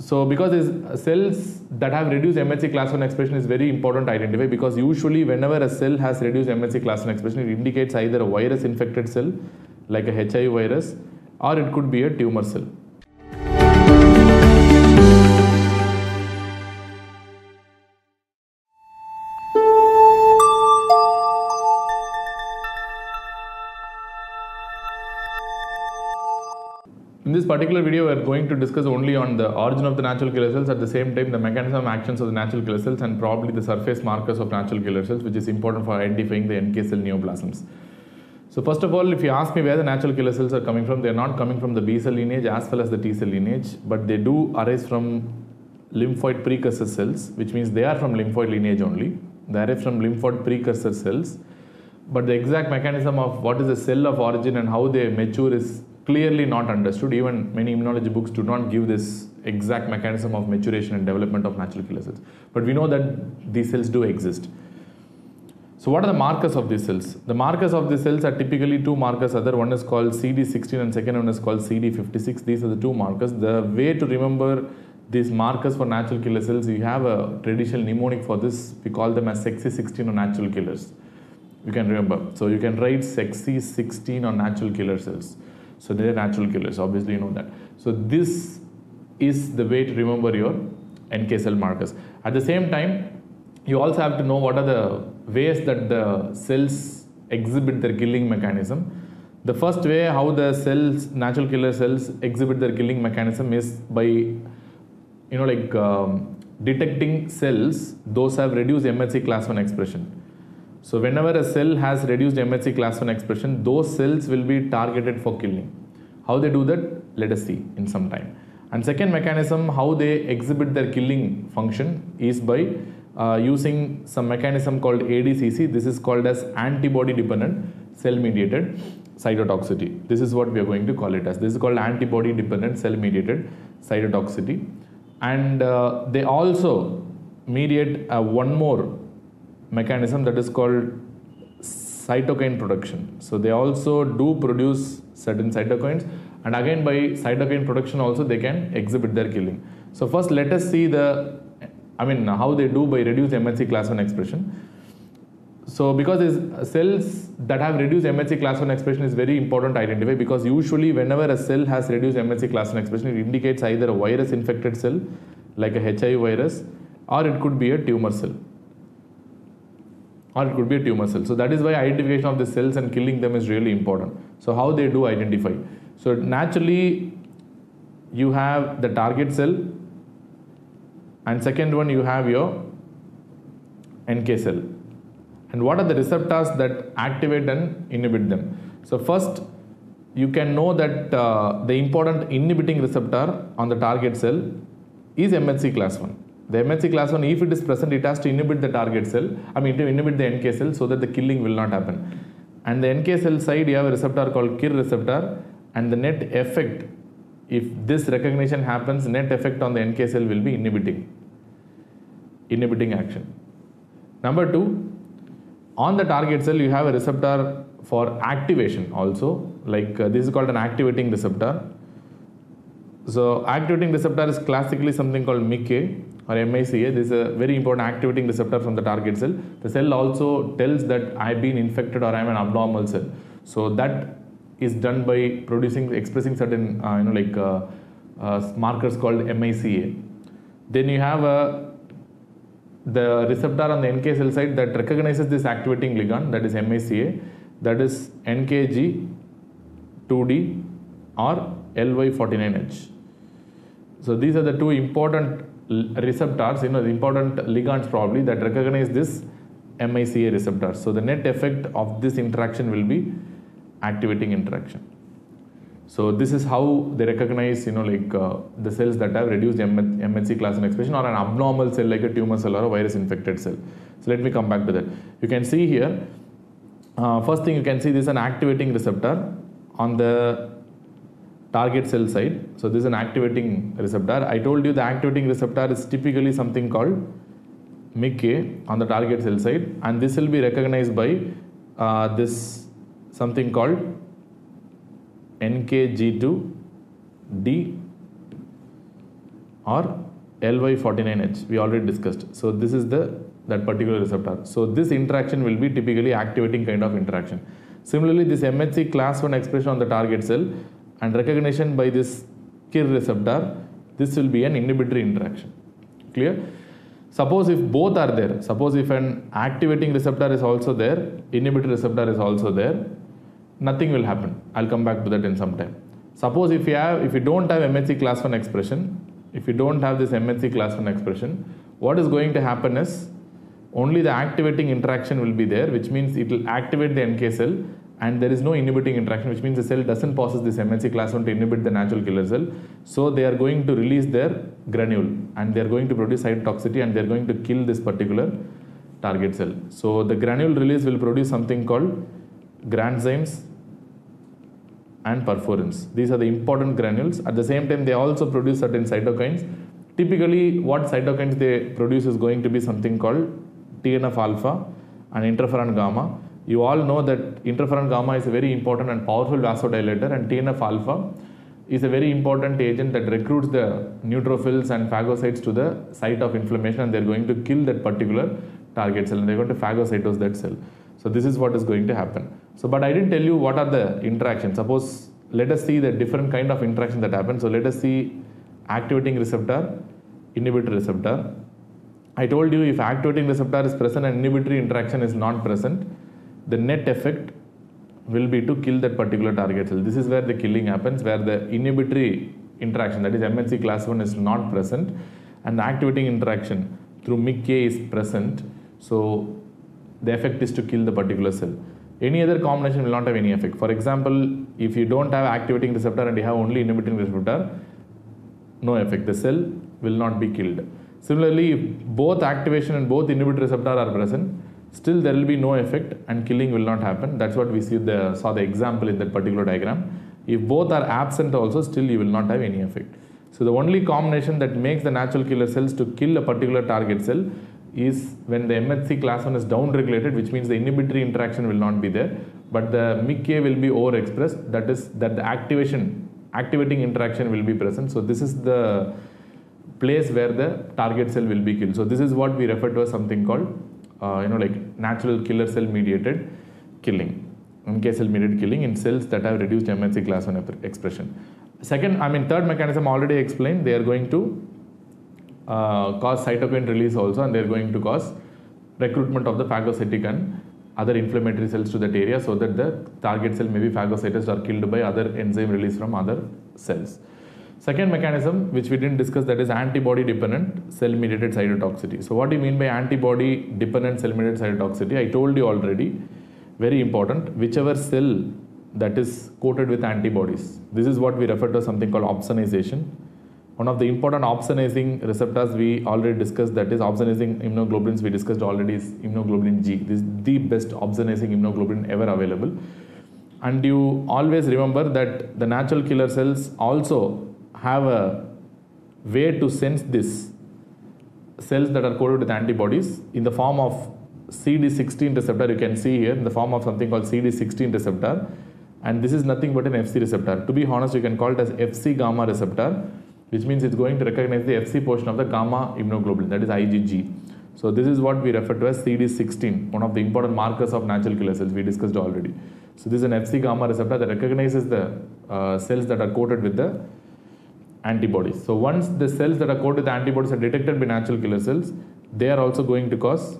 So because cells that have reduced MHC class 1 expression is very important to identify because usually whenever a cell has reduced MHC class 1 expression it indicates either a virus infected cell like a HIV virus or it could be a tumor cell. In this particular video, we are going to discuss only on the origin of the natural killer cells, at the same time the mechanism actions of the natural killer cells and probably the surface markers of natural killer cells which is important for identifying the NK cell neoplasms. So first of all, if you ask me where the natural killer cells are coming from, they are not coming from the B cell lineage as well as the T cell lineage, but they do arise from lymphoid precursor cells, which means they are from lymphoid lineage only. They arise from lymphoid precursor cells, but the exact mechanism of what is the cell of origin and how they mature is clearly not understood. Even many immunology books do not give this exact mechanism of maturation and development of natural killer cells. But we know that these cells do exist. So what are the markers of these cells? The markers of these cells are typically two markers. Other one is called CD16 and second one is called CD56. These are the two markers. The way to remember these markers for natural killer cells, you have a traditional mnemonic for this. We call them as sexy 16 or natural killers. You can remember. So you can write sexy 16 on natural killer cells. So they are natural killers. Obviously you know that. So this is the way to remember your NK cell markers. At the same time, you also have to know what are the ways that the cells exhibit their killing mechanism. The first way how the cells, natural killer cells exhibit their killing mechanism is by, you know, like um, detecting cells, those have reduced MHC class 1 expression. So whenever a cell has reduced MHC class 1 expression, those cells will be targeted for killing. How they do that, let us see in some time. And second mechanism, how they exhibit their killing function is by uh, using some mechanism called ADCC. This is called as antibody dependent cell mediated cytotoxicity. This is what we are going to call it as. This is called antibody dependent cell mediated cytotoxicity. And uh, they also mediate uh, one more mechanism that is called cytokine production. So they also do produce certain cytokines and again by cytokine production also they can exhibit their killing. So first let us see the, I mean how they do by reduced MHC class 1 expression. So because cells that have reduced MHC class 1 expression is very important to identify because usually whenever a cell has reduced MHC class 1 expression it indicates either a virus infected cell like a HIV virus or it could be a tumor cell or it could be a tumor cell. So that is why identification of the cells and killing them is really important. So how they do identify. So naturally you have the target cell and second one you have your NK cell. And what are the receptors that activate and inhibit them? So first you can know that uh, the important inhibiting receptor on the target cell is MHC class 1 the MHC class 1, if it is present, it has to inhibit the target cell, I mean to inhibit the NK cell so that the killing will not happen. And the NK cell side, you have a receptor called KIR receptor and the net effect, if this recognition happens, net effect on the NK cell will be inhibiting, inhibiting action. Number two, on the target cell, you have a receptor for activation also, like uh, this is called an activating receptor. So activating receptor is classically something called MICA or MICA. This is a very important activating receptor from the target cell. The cell also tells that I've been infected or I'm an abnormal cell. So that is done by producing, expressing certain, uh, you know, like uh, uh, markers called MICA. Then you have a the receptor on the NK cell side that recognizes this activating ligand that is MICA that is NKG 2D or LY49H. So these are the two important receptors, you know, the important ligands probably that recognize this MICA receptor. So the net effect of this interaction will be activating interaction. So this is how they recognize, you know, like uh, the cells that have reduced MHC class 1 expression or an abnormal cell like a tumor cell or a virus infected cell. So let me come back to that. You can see here, uh, first thing you can see this is an activating receptor on the target cell side. So this is an activating receptor. I told you the activating receptor is typically something called MICA on the target cell side. And this will be recognized by uh, this something called NKG2D or ly49h we already discussed. So this is the that particular receptor. So this interaction will be typically activating kind of interaction. Similarly this mhc class 1 expression on the target cell and recognition by this kir receptor this will be an inhibitory interaction. Clear? Suppose if both are there suppose if an activating receptor is also there inhibitory receptor is also there nothing will happen. I'll come back to that in some time. Suppose if you have if you don't have mhc class 1 expression if you don't have this mhc class 1 expression what is going to happen is only the activating interaction will be there which means it will activate the nk cell and there is no inhibiting interaction which means the cell doesn't possess this mhc class 1 to inhibit the natural killer cell so they are going to release their granule and they are going to produce cytotoxicity and they are going to kill this particular target cell so the granule release will produce something called granzymes and perforins. These are the important granules. At the same time, they also produce certain cytokines. Typically, what cytokines they produce is going to be something called TNF alpha and interferon gamma. You all know that interferon gamma is a very important and powerful vasodilator, and TNF alpha is a very important agent that recruits the neutrophils and phagocytes to the site of inflammation, and they're going to kill that particular target cell, and they're going to phagocytose that cell. So this is what is going to happen. So, but I didn't tell you what are the interactions. Suppose let us see the different kind of interaction that happens. So let us see activating receptor, inhibitory receptor. I told you if activating receptor is present and inhibitory interaction is not present, the net effect will be to kill that particular target cell. This is where the killing happens, where the inhibitory interaction, that is MHC class 1 is not present and the activating interaction through MIK is present. So the effect is to kill the particular cell. Any other combination will not have any effect. For example, if you don't have activating receptor and you have only inhibiting receptor, no effect. The cell will not be killed. Similarly, if both activation and both inhibitory receptor are present, still there will be no effect and killing will not happen. That's what we see the saw the example in that particular diagram. If both are absent also, still you will not have any effect. So the only combination that makes the natural killer cells to kill a particular target cell is when the MHC class 1 is down regulated, which means the inhibitory interaction will not be there, but the MIK will be overexpressed. That is that the activation, activating interaction will be present. So this is the place where the target cell will be killed. So this is what we refer to as something called, you know, like natural killer cell mediated killing. NK cell mediated killing in cells that have reduced MHC class 1 expression. Second, I mean, third mechanism already explained. They are going to uh, cause cytokine release also and they are going to cause recruitment of the phagocytic and other inflammatory cells to that area so that the target cell may be phagocytosed or killed by other enzyme release from other cells. Second mechanism which we didn't discuss that is antibody dependent cell mediated cytotoxicity. So what do you mean by antibody dependent cell mediated cytotoxicity? I told you already, very important, whichever cell that is coated with antibodies. This is what we refer to as something called opsonization one of the important opsonizing receptors we already discussed that is opsonizing immunoglobulins we discussed already is immunoglobulin G. This is the best opsonizing immunoglobulin ever available. And you always remember that the natural killer cells also have a way to sense this cells that are coated with antibodies in the form of CD16 receptor you can see here in the form of something called CD16 receptor and this is nothing but an FC receptor. To be honest you can call it as FC gamma receptor which means it's going to recognize the FC portion of the gamma immunoglobulin, that is IgG. So this is what we refer to as CD16, one of the important markers of natural killer cells we discussed already. So this is an FC gamma receptor that recognizes the uh, cells that are coated with the antibodies. So once the cells that are coated with antibodies are detected by natural killer cells, they are also going to cause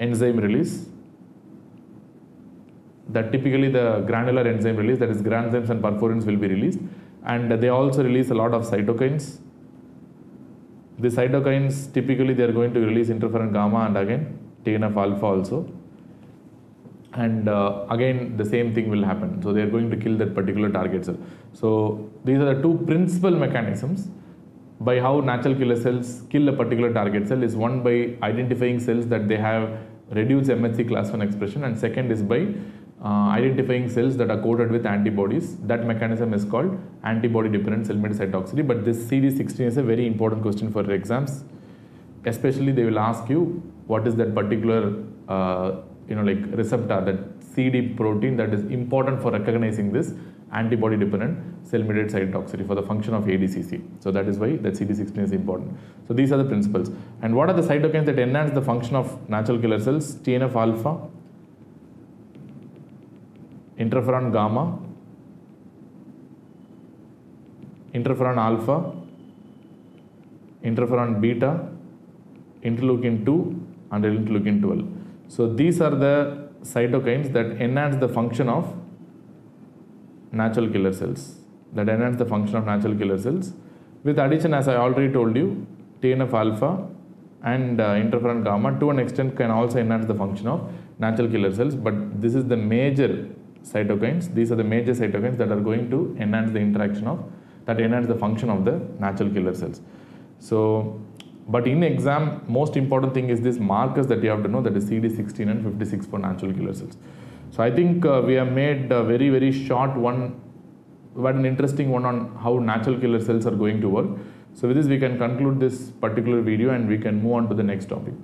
enzyme release. That typically the granular enzyme release, that is granzymes and perforins will be released and they also release a lot of cytokines. The cytokines typically they are going to release interferon gamma and again TNF alpha also. And uh, again the same thing will happen. So they are going to kill that particular target cell. So these are the two principal mechanisms by how natural killer cells kill a particular target cell is one by identifying cells that they have reduced MHC class 1 expression and second is by uh, identifying cells that are coated with antibodies. That mechanism is called antibody dependent cell mediated cytotoxicity. But this CD16 is a very important question for exams. Especially they will ask you what is that particular uh, you know like receptor that CD protein that is important for recognizing this antibody dependent cell mediated cytotoxicity for the function of ADCC. So that is why that CD16 is important. So these are the principles. And what are the cytokines that enhance the function of natural killer cells? TNF alpha, interferon gamma, interferon alpha, interferon beta, interleukin 2 and interleukin 12. So these are the cytokines that enhance the function of natural killer cells that enhance the function of natural killer cells. With addition as I already told you TNF alpha and uh, interferon gamma to an extent can also enhance the function of natural killer cells but this is the major cytokines. These are the major cytokines that are going to enhance the interaction of that enhance the function of the natural killer cells. So but in exam most important thing is this markers that you have to know that is cd16 and 56 for natural killer cells. So i think uh, we have made a very very short one but an interesting one on how natural killer cells are going to work. So with this we can conclude this particular video and we can move on to the next topic